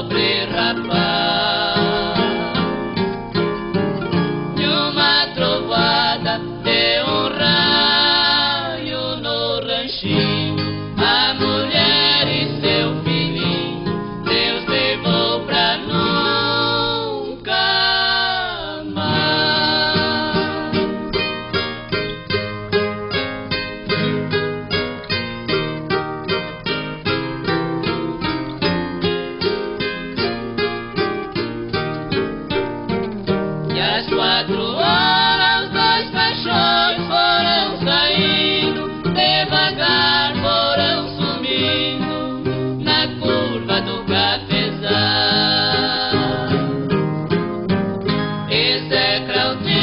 pobre rapaz. De uma trovada, de um raio no ranchinho. Às quatro horas, dois paixões foram saindo, devagar foram sumindo na curva do cafezal. Esse é Claudinho.